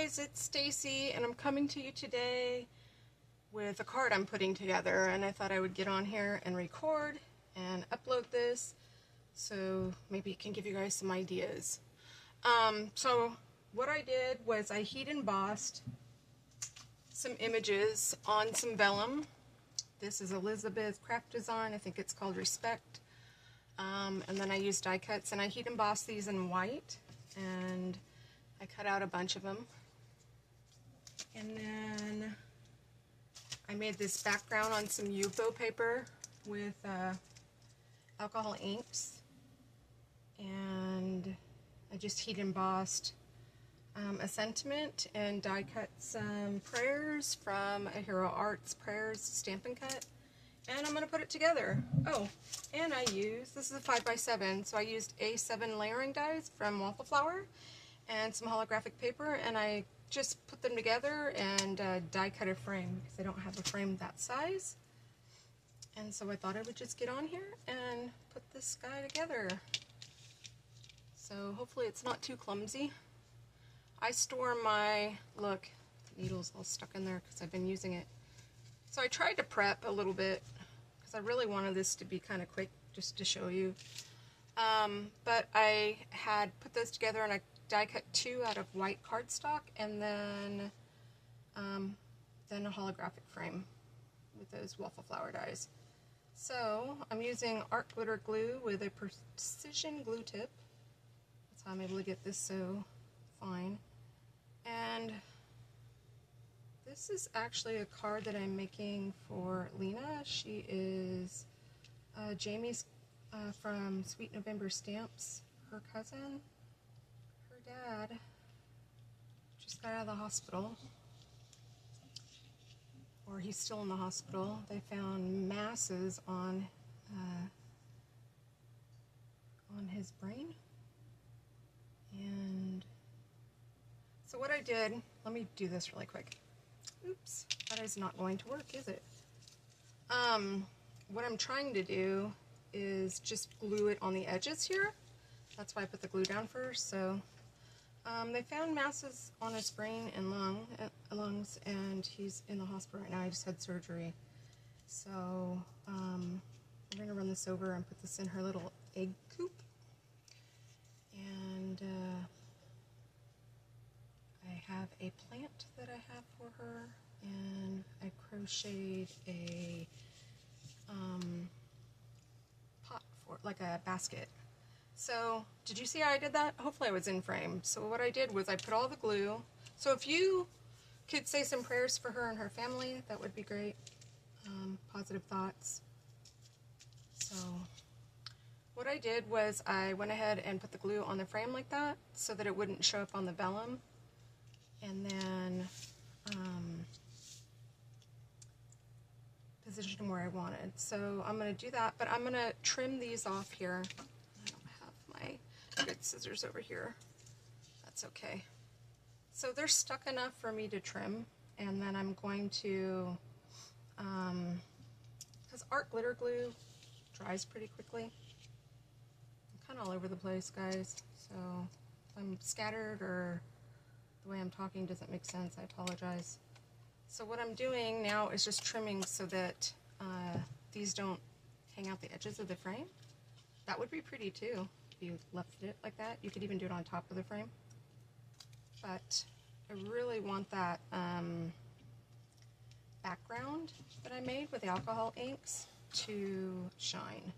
guys, it's Stacey and I'm coming to you today with a card I'm putting together and I thought I would get on here and record and upload this so maybe it can give you guys some ideas. Um, so what I did was I heat embossed some images on some vellum. This is Elizabeth Craft Design, I think it's called Respect. Um, and then I used die cuts and I heat embossed these in white and I cut out a bunch of them. And then I made this background on some Yupo paper with uh, alcohol inks. And I just heat embossed um, a sentiment and die cut some prayers from a Hero Arts Prayers Stampin' Cut. And I'm going to put it together. Oh, and I used, this is a 5x7, so I used A7 layering dies from Waffle Flower and some holographic paper and I just put them together and uh, die cut a frame because I don't have a frame that size. And so I thought I would just get on here and put this guy together. So hopefully it's not too clumsy. I store my, look, needle's all stuck in there because I've been using it. So I tried to prep a little bit because I really wanted this to be kind of quick just to show you. Um, but I had put those together and I die cut two out of white cardstock and then um, then a holographic frame with those waffle flower dies. So I'm using art glitter glue with a precision glue tip. That's how I'm able to get this so fine. And this is actually a card that I'm making for Lena. She is uh, Jamie's uh, from Sweet November Stamps, her cousin dad just got out of the hospital, or he's still in the hospital. They found masses on uh, on his brain, and so what I did. Let me do this really quick. Oops, that is not going to work, is it? Um, what I'm trying to do is just glue it on the edges here. That's why I put the glue down first. So um, they found masses on his brain and lung, uh, lungs, and he's in the hospital right now. He just had surgery. So um, we're going to run this over and put this in her little egg coop. And uh, I have a plant that I have for her, and I crocheted a um, pot for like a basket so, did you see how I did that? Hopefully I was in frame. So what I did was I put all the glue. So if you could say some prayers for her and her family, that would be great. Um, positive thoughts. So what I did was I went ahead and put the glue on the frame like that so that it wouldn't show up on the vellum. And then um, position where I wanted. So I'm going to do that, but I'm going to trim these off here good scissors over here. That's okay. So they're stuck enough for me to trim, and then I'm going to, um, because art glitter glue dries pretty quickly. I'm kind of all over the place, guys, so if I'm scattered or the way I'm talking doesn't make sense, I apologize. So what I'm doing now is just trimming so that uh, these don't hang out the edges of the frame. That would be pretty too you left it like that. You could even do it on top of the frame. But I really want that um, background that I made with the alcohol inks to shine.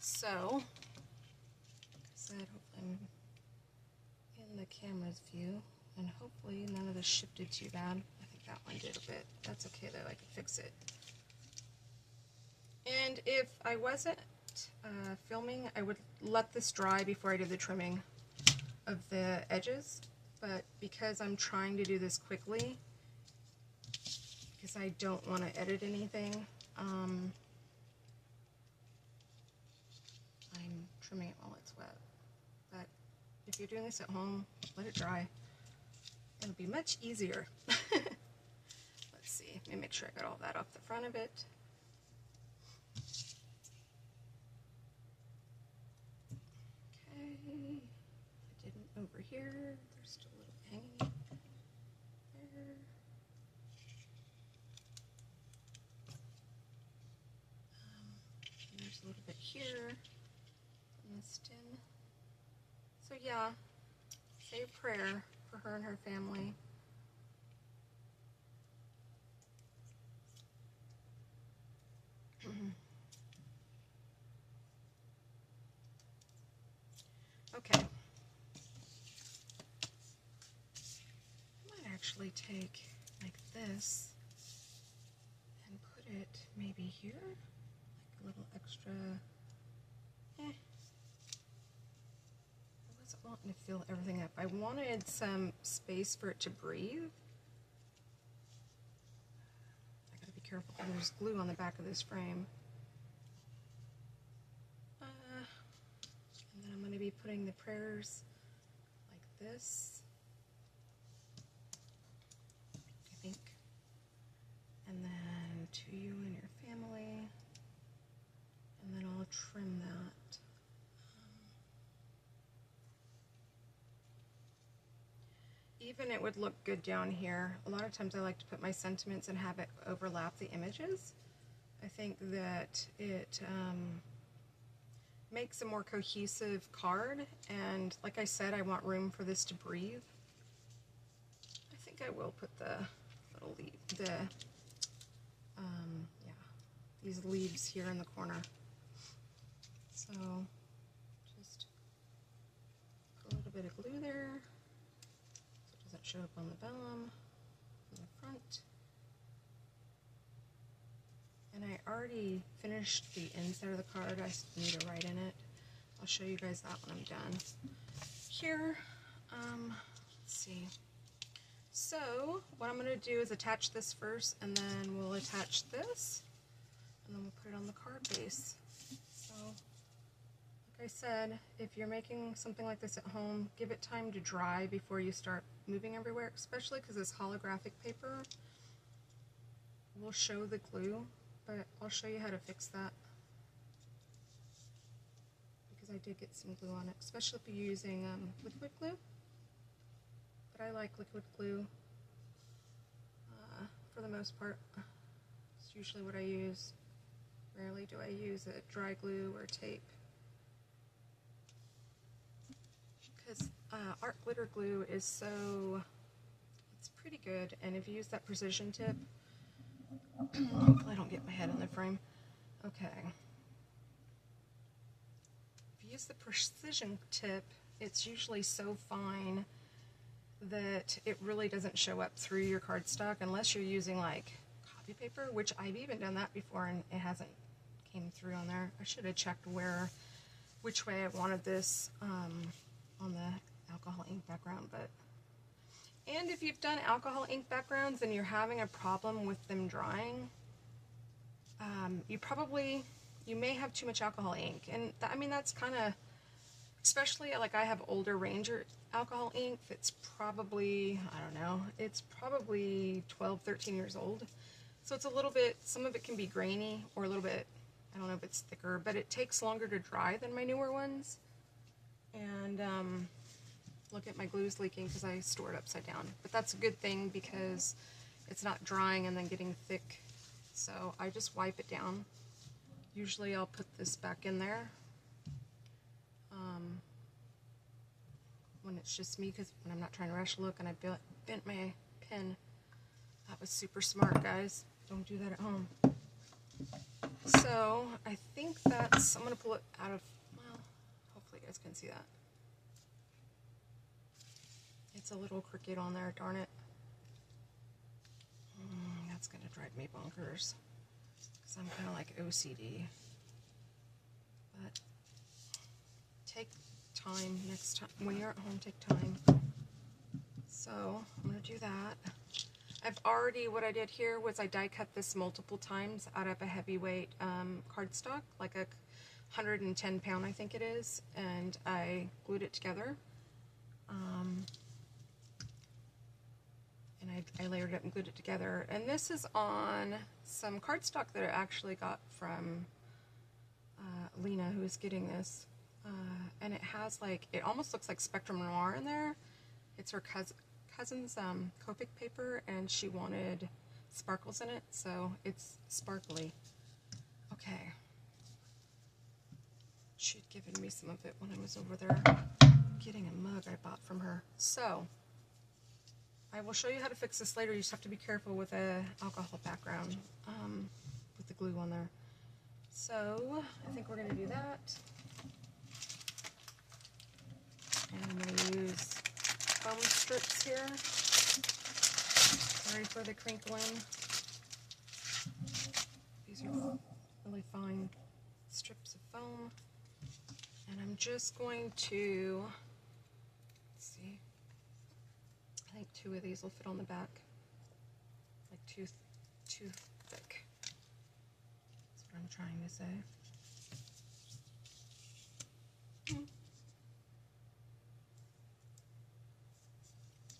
So, like I said, hopefully I'm in the camera's view, and hopefully none of this shifted too bad. I think that one did a bit. That's okay though, I can fix it. And if I wasn't uh, filming, I would let this dry before I did the trimming of the edges, but because I'm trying to do this quickly, because I don't want to edit anything, um, I'm trimming it while it's wet. But if you're doing this at home, let it dry. It'll be much easier. Let's see, let me make sure I got all that off the front of it. I didn't over here. There's still a little hanging there. Um, there's a little bit here in. So yeah, say a prayer for her and her family. Actually take like this and put it maybe here, like a little extra. Eh. I wasn't wanting to fill everything up. I wanted some space for it to breathe. I gotta be careful there's glue on the back of this frame. Uh, and then I'm gonna be putting the prayers like this. I think. And then to you and your family. And then I'll trim that. even it would look good down here. A lot of times I like to put my sentiments and have it overlap the images. I think that it um, makes a more cohesive card and like I said I want room for this to breathe. I think I will put the little leaf, the um, yeah, these leaves here in the corner. So just a little bit of glue there so it doesn't show up on the vellum in the front. And I already finished the inside of the card. I need to write in it. I'll show you guys that when I'm done. Here, um, let's see. So what I'm going to do is attach this first and then we'll attach this and then we'll put it on the card base. So like I said, if you're making something like this at home, give it time to dry before you start moving everywhere, especially because this holographic paper will show the glue, but I'll show you how to fix that because I did get some glue on it, especially if you're using um, liquid glue. I like liquid glue uh, for the most part. It's usually what I use. Rarely do I use a dry glue or tape. Because uh, art glitter glue is so, it's pretty good. And if you use that precision tip, hopefully I don't get my head in the frame. Okay. If you use the precision tip, it's usually so fine that it really doesn't show up through your cardstock unless you're using like copy paper, which I've even done that before and it hasn't came through on there. I should have checked where, which way I wanted this um, on the alcohol ink background, but and if you've done alcohol ink backgrounds and you're having a problem with them drying, um, you probably, you may have too much alcohol ink. And th I mean, that's kind of, especially like I have older Ranger alcohol ink that's probably, I don't know, it's probably 12, 13 years old. So it's a little bit, some of it can be grainy or a little bit, I don't know if it's thicker, but it takes longer to dry than my newer ones. And, um, look at my glue's leaking because I store it upside down. But that's a good thing because it's not drying and then getting thick. So I just wipe it down. Usually I'll put this back in there um, when it's just me because when I'm not trying to rush look and I bent my pen. That was super smart, guys. Don't do that at home. So I think that's, I'm going to pull it out of, well, hopefully you guys can see that. It's a little crooked on there, darn it. Mm, that's going to drive me bonkers. Because I'm kind of like OCD. But take time next time. When you're at home, take time. So I'm going to do that. I've already, what I did here was I die cut this multiple times out of a heavyweight um, cardstock, like a 110 pound I think it is, and I glued it together. Um, and I, I, layered it and glued it together. And this is on some cardstock that I actually got from uh, Lena, who is getting this. Uh, and it has like, it almost looks like Spectrum Noir in there. It's her cousin, cousin's um, Copic paper, and she wanted sparkles in it, so it's sparkly. Okay. she'd given me some of it when I was over there getting a mug I bought from her. So, I will show you how to fix this later. You just have to be careful with a alcohol background um, with the glue on there. So, I think we're going to do that. And I'm going to use strips here. Sorry for the crinkling. These are really fine strips of foam. And I'm just going to, see, I think two of these will fit on the back, like too, too thick. That's what I'm trying to say. Hmm.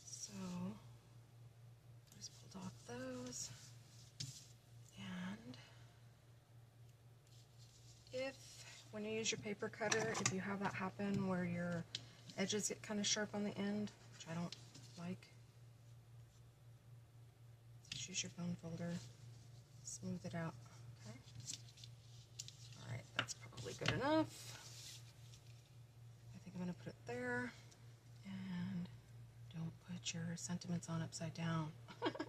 So, I just pulled off those. And if, when you use your paper cutter, if you have that happen where your edges get kind of sharp on the end, which I don't like, just use your bone folder, smooth it out, okay? Alright, that's probably good enough. I think I'm going to put it there, and don't put your sentiments on upside down.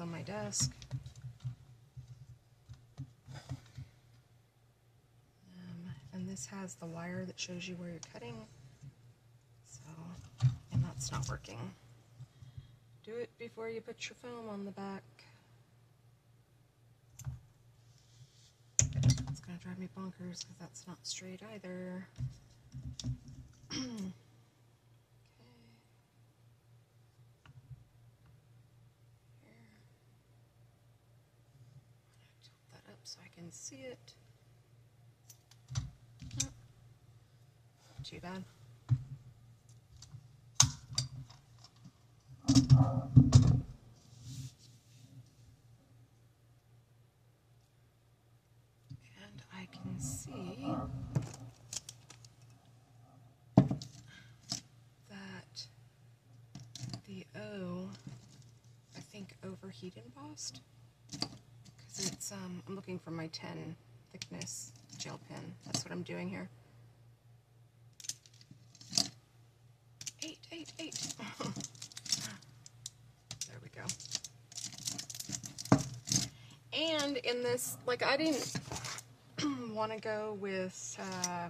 on my desk. Um, and this has the wire that shows you where you're cutting. So, and that's not working. Do it before you put your foam on the back. It's gonna drive me bonkers because that's not straight either. okay. Here. Tilt that up so See it. Too bad. And I can see that the O, I think, overheat embossed. Um, I'm looking for my 10 thickness gel pen. That's what I'm doing here. Eight, eight, eight. there we go. And in this, like, I didn't want to go with uh,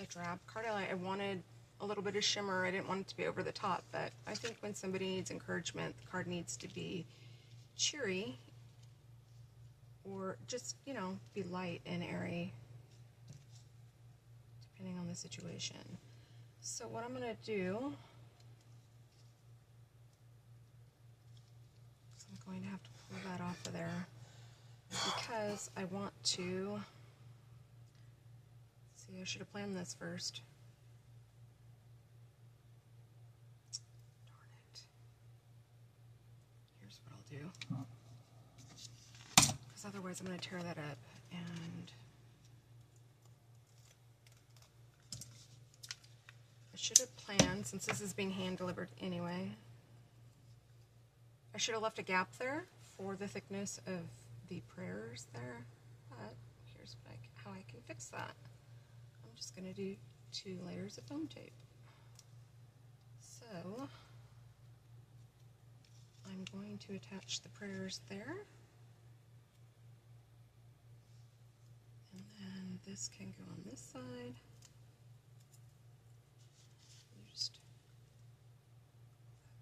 a drab card. I wanted a little bit of shimmer. I didn't want it to be over the top, but I think when somebody needs encouragement, the card needs to be cheery or just, you know, be light and airy, depending on the situation. So what I'm going to do is I'm going to have to pull that off of there because I want to see I should have planned this first. Darn it. Here's what I'll do. Because otherwise I'm going to tear that up and I should have planned, since this is being hand delivered anyway, I should have left a gap there for the thickness of the prayers there, but here's I, how I can fix that. I'm just going to do two layers of foam tape. So, I'm going to attach the prayers there. And then this can go on this side. You just pull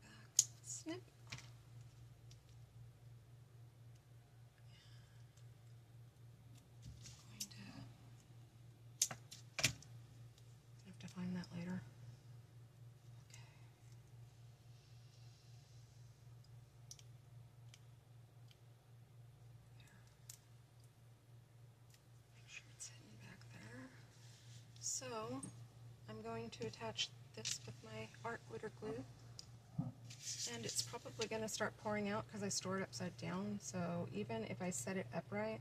that back, snip. Going to have to find that later. Okay. Make sure it's hidden back there. So I'm going to attach this with my art glitter glue. And it's probably going to start pouring out because I store it upside down. So even if I set it upright,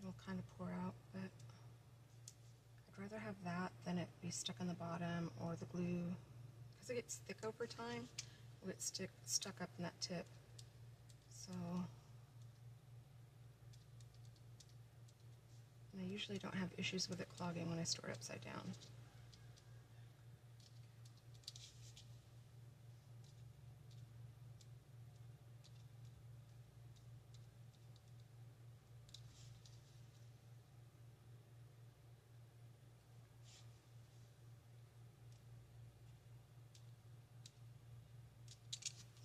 it'll kind of pour out. But I'd rather have that than it be stuck on the bottom or the glue. Because it gets thick over time, will get stick, stuck up in that tip. So and I usually don't have issues with it clogging when I store it upside down.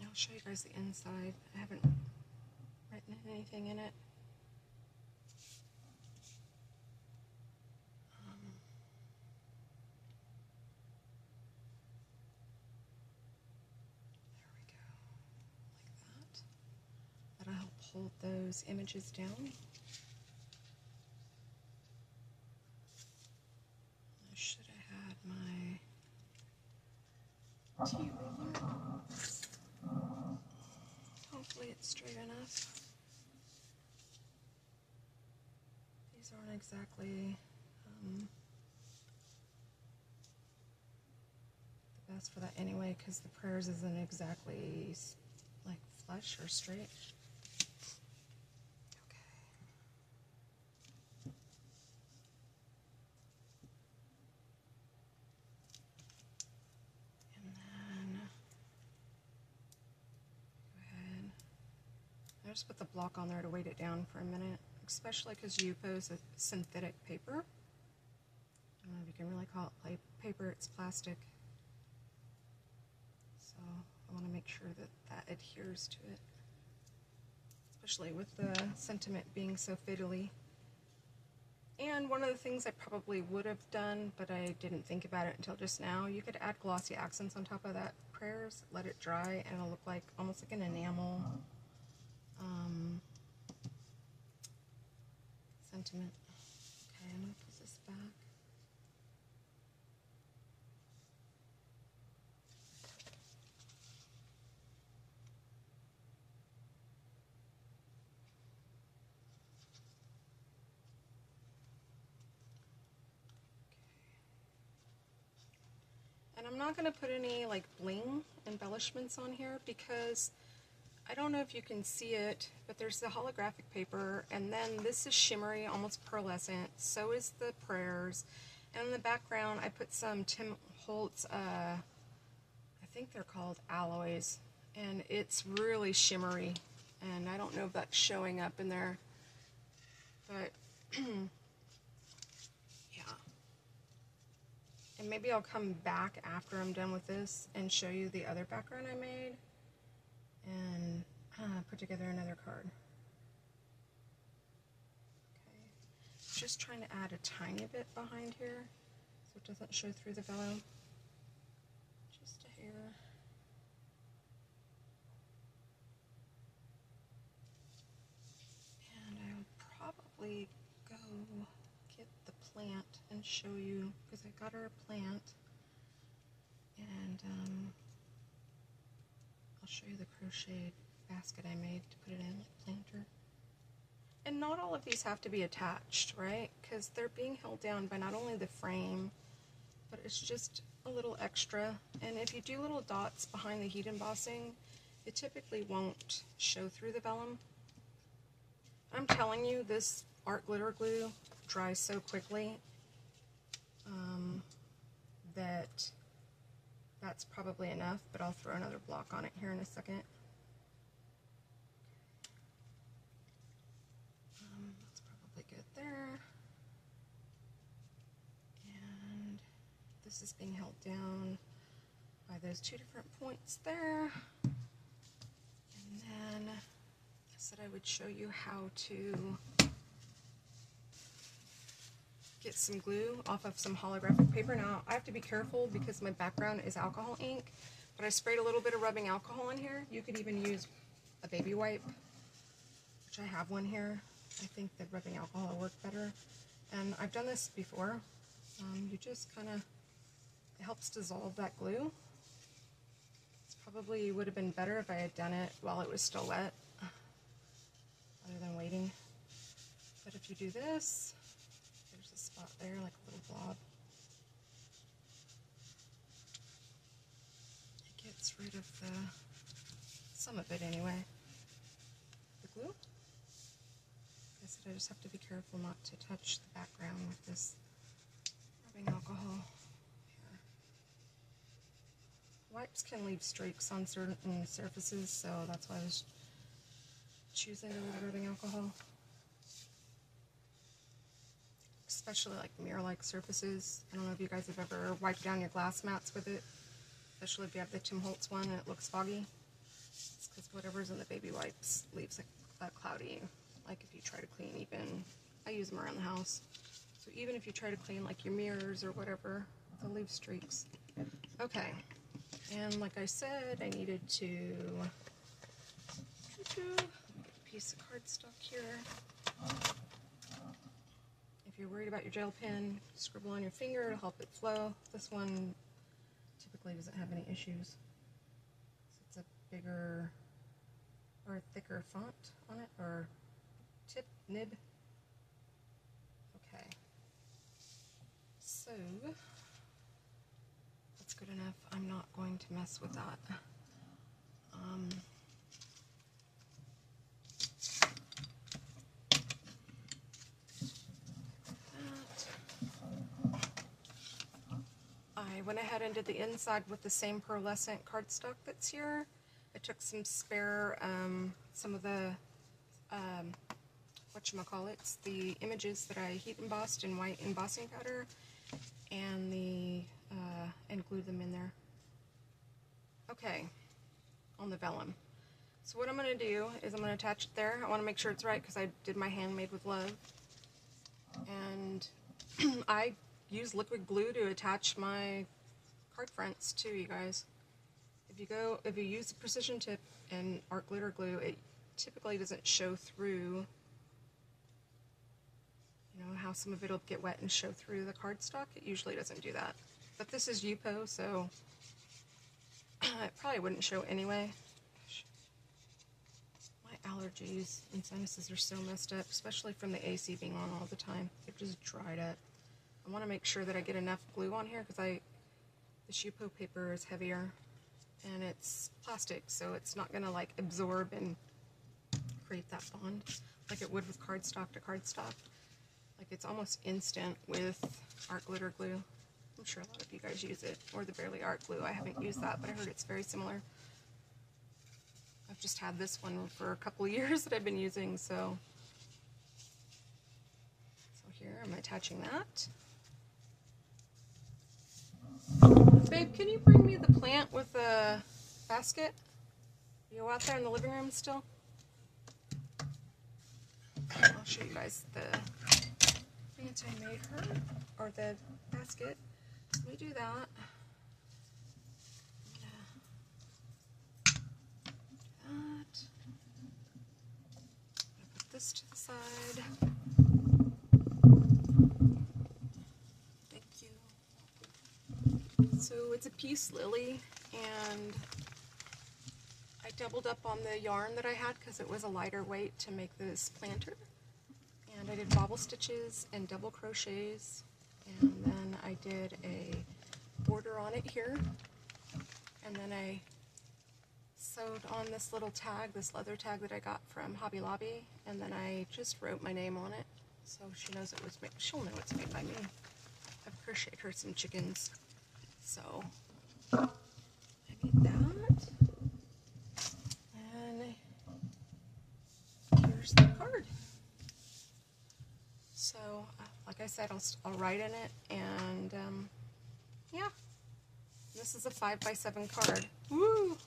I'll show you guys the inside. I haven't written anything in it. Um, there we go, like that. That'll help hold those images down. I should have had my tea roller. Hopefully it's straight enough. These aren't exactly um, the best for that anyway because the prayers isn't exactly like flush or straight. Okay. And then Go ahead. I just put the block on there to weight it down for a minute, especially because Yupo is a synthetic paper. I don't know if you can really call it paper, it's plastic. So I want to make sure that that adheres to it, especially with the sentiment being so fiddly. And one of the things I probably would have done, but I didn't think about it until just now, you could add glossy accents on top of that prayers, let it dry, and it'll look like almost like an enamel sentiment. Okay, I'm gonna put this back. And I'm not going to put any like bling embellishments on here because I don't know if you can see it, but there's the holographic paper, and then this is shimmery, almost pearlescent. So is the prayers. And in the background, I put some Tim Holtz, uh, I think they're called alloys, and it's really shimmery. And I don't know if that's showing up in there, but yeah. And maybe I'll come back after I'm done with this and show you the other background I made and uh, put together another card. Okay, just trying to add a tiny bit behind here so it doesn't show through the vellum. Just a hair. And I would probably go get the plant and show you because I got her a plant and um, I'll show you the crocheted basket I made to put it in, like planter. And not all of these have to be attached, right? Because they're being held down by not only the frame, but it's just a little extra. And if you do little dots behind the heat embossing, it typically won't show through the vellum. I'm telling you, this art glitter glue dries so quickly um, that that's probably enough, but I'll throw another block on it here in a second. Um, that's probably good there. And this is being held down by those two different points there. And then I said I would show you how to get some glue off of some holographic paper. Now, I have to be careful because my background is alcohol ink, but I sprayed a little bit of rubbing alcohol in here. You could even use a baby wipe, which I have one here. I think that rubbing alcohol will work better. And I've done this before. Um, you just kind of It helps dissolve that glue. This probably would have been better if I had done it while it was still wet, rather than waiting. But if you do this, Oh, spot there, like a little blob. It gets rid of the, some of it anyway. The glue. I said I just have to be careful not to touch the background with this rubbing alcohol. Wipes can leave streaks on certain surfaces, so that's why I was choosing the rubbing alcohol. Especially like mirror-like surfaces. I don't know if you guys have ever wiped down your glass mats with it, especially if you have the Tim Holtz one and it looks foggy. It's because whatever's in the baby wipes leaves a, a uh, cloudy like if you try to clean even, I use them around the house. So even if you try to clean like your mirrors or whatever, they'll leave streaks. Okay, and like I said, I needed to get a piece of cardstock here. You're worried about your gel pen, scribble on your finger to help it flow. This one typically doesn't have any issues. it's a bigger or thicker font on it, or tip nib. Okay. So that's good enough. I'm not going to mess with that. Um, I went ahead and did the inside with the same pearlescent cardstock that's here. I took some spare, um, some of the um, whatchamacallits, the images that I heat embossed in white embossing powder and the uh, and glued them in there. Okay, on the vellum. So what I'm going to do is I'm going to attach it there. I want to make sure it's right because I did my handmade with love. And I use liquid glue to attach my card fronts too, you guys. If you go, if you use a precision tip and art glitter glue, it typically doesn't show through you know how some of it will get wet and show through the cardstock. It usually doesn't do that. But this is Yupo, so it probably wouldn't show anyway. My allergies and sinuses are so messed up, especially from the AC being on all the time. They're just dried up. I want to make sure that I get enough glue on here because I the Yupo paper is heavier and it's plastic, so it's not going to like absorb and create that bond like it would with cardstock to cardstock. Like it's almost instant with art glitter glue. I'm sure a lot of you guys use it, or the Bearly Art glue. I haven't used that, but I heard it's very similar. I've just had this one for a couple years that I've been using, so. So here, I'm attaching that. Babe, can you bring me the plant with the basket? You out there in the living room still? I'll show you guys the plant I made her, or the basket. Let me do that. That. Put this to the side. Thank you. So it's a peace lily, and I doubled up on the yarn that I had because it was a lighter weight to make this planter. And I did bobble stitches and double crochets. And then I did a border on it here. And then I sewed on this little tag, this leather tag that I got from Hobby Lobby. And then I just wrote my name on it. So she knows it was made, she'll know it's made by me. I've crocheted her some chickens. So I need that. And here's the card. So, uh, like I said, I'll, I'll write in it, and um, yeah, this is a 5 by 7 card. Woo!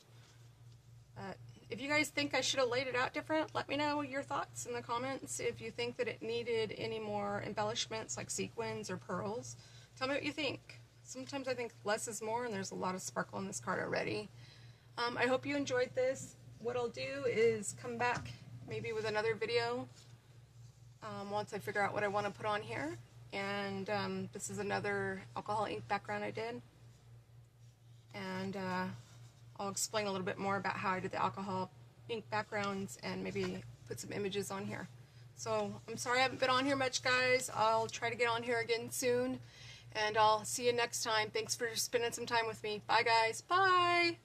If you guys think I should have laid it out different, let me know your thoughts in the comments. If you think that it needed any more embellishments like sequins or pearls, tell me what you think sometimes I think less is more, and there's a lot of sparkle in this card already. Um, I hope you enjoyed this. What I'll do is come back maybe with another video um, once I figure out what I want to put on here. And um, this is another alcohol ink background I did. And uh, I'll explain a little bit more about how I did the alcohol ink backgrounds and maybe put some images on here. So I'm sorry I haven't been on here much, guys. I'll try to get on here again soon. And I'll see you next time. Thanks for spending some time with me. Bye, guys. Bye.